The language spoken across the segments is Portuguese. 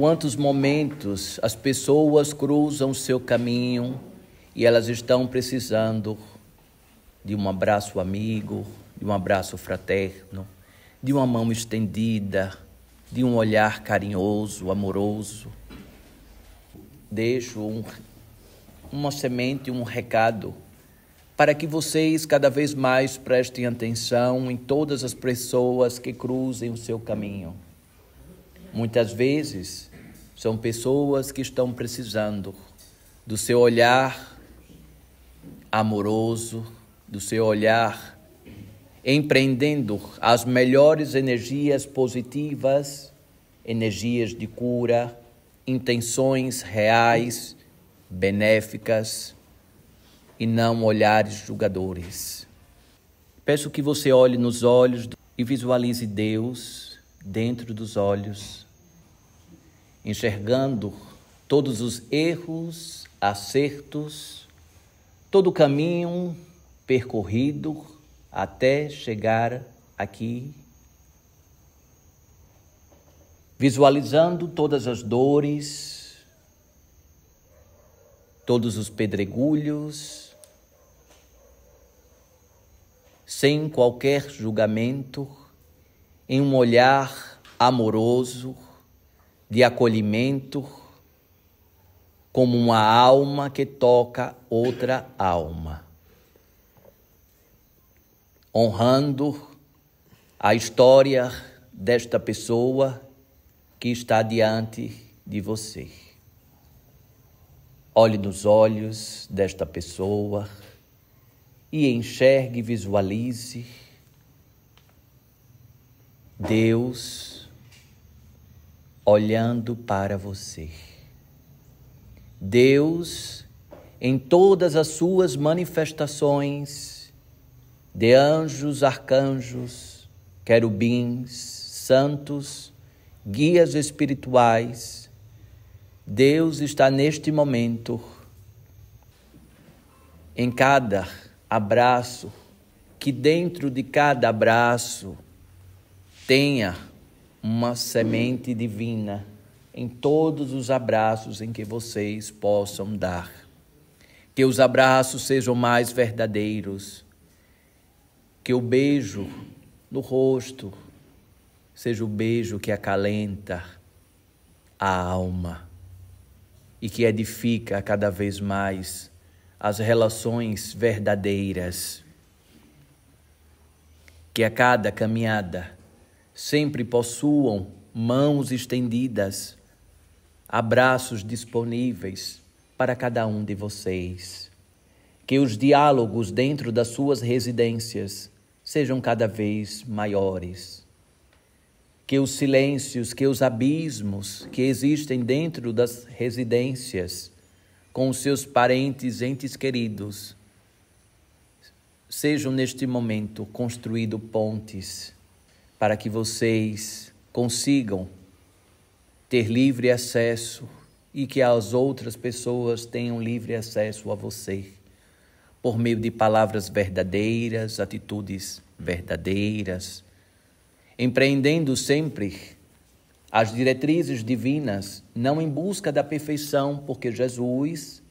quantos momentos as pessoas cruzam seu caminho e elas estão precisando de um abraço amigo, de um abraço fraterno, de uma mão estendida, de um olhar carinhoso, amoroso. Deixo um, uma semente, um recado, para que vocês cada vez mais prestem atenção em todas as pessoas que cruzem o seu caminho. Muitas vezes são pessoas que estão precisando do seu olhar amoroso, do seu olhar empreendendo as melhores energias positivas, energias de cura, intenções reais, benéficas e não olhares julgadores. Peço que você olhe nos olhos e visualize Deus dentro dos olhos, enxergando todos os erros, acertos, todo o caminho percorrido até chegar aqui, visualizando todas as dores, todos os pedregulhos, sem qualquer julgamento em um olhar amoroso, de acolhimento, como uma alma que toca outra alma, honrando a história desta pessoa que está diante de você. Olhe nos olhos desta pessoa e enxergue, visualize Deus olhando para você. Deus, em todas as suas manifestações, de anjos, arcanjos, querubins, santos, guias espirituais, Deus está neste momento, em cada abraço, que dentro de cada abraço, tenha uma semente divina em todos os abraços em que vocês possam dar. Que os abraços sejam mais verdadeiros. Que o beijo no rosto seja o beijo que acalenta a alma e que edifica cada vez mais as relações verdadeiras. Que a cada caminhada sempre possuam mãos estendidas, abraços disponíveis para cada um de vocês. Que os diálogos dentro das suas residências sejam cada vez maiores. Que os silêncios, que os abismos que existem dentro das residências com seus parentes, entes queridos, sejam neste momento construídos pontes para que vocês consigam ter livre acesso e que as outras pessoas tenham livre acesso a você, por meio de palavras verdadeiras, atitudes verdadeiras, empreendendo sempre as diretrizes divinas, não em busca da perfeição, porque Jesus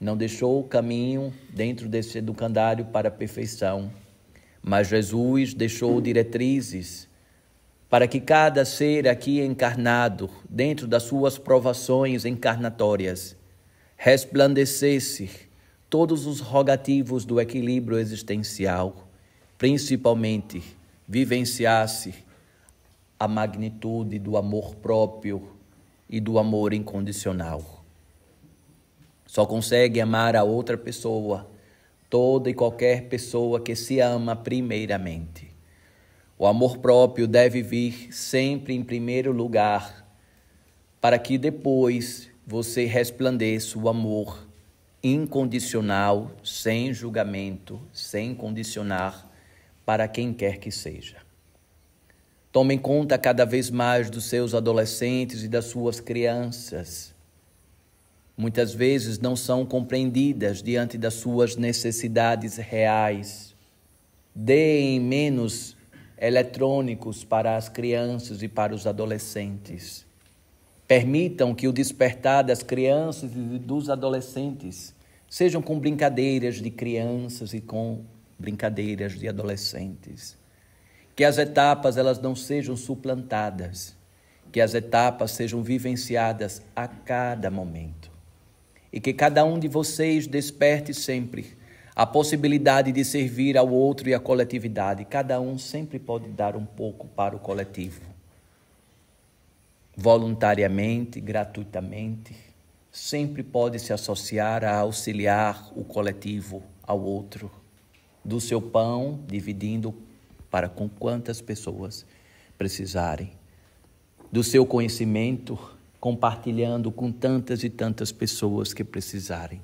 não deixou o caminho dentro desse educandário para a perfeição mas Jesus deixou diretrizes para que cada ser aqui encarnado, dentro das suas provações encarnatórias, resplandecesse todos os rogativos do equilíbrio existencial, principalmente vivenciasse a magnitude do amor próprio e do amor incondicional. Só consegue amar a outra pessoa toda e qualquer pessoa que se ama primeiramente. O amor próprio deve vir sempre em primeiro lugar, para que depois você resplandeça o amor incondicional, sem julgamento, sem condicionar para quem quer que seja. Tome em conta cada vez mais dos seus adolescentes e das suas crianças muitas vezes não são compreendidas diante das suas necessidades reais. Deem menos eletrônicos para as crianças e para os adolescentes. Permitam que o despertar das crianças e dos adolescentes sejam com brincadeiras de crianças e com brincadeiras de adolescentes. Que as etapas elas não sejam suplantadas, que as etapas sejam vivenciadas a cada momento. E que cada um de vocês desperte sempre a possibilidade de servir ao outro e à coletividade. Cada um sempre pode dar um pouco para o coletivo. Voluntariamente, gratuitamente, sempre pode se associar a auxiliar o coletivo ao outro. Do seu pão, dividindo para com quantas pessoas precisarem. Do seu conhecimento, compartilhando com tantas e tantas pessoas que precisarem.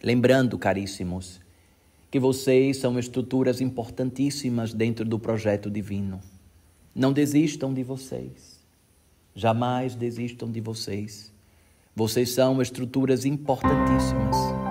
Lembrando, caríssimos, que vocês são estruturas importantíssimas dentro do projeto divino. Não desistam de vocês. Jamais desistam de vocês. Vocês são estruturas importantíssimas.